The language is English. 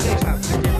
Yeah.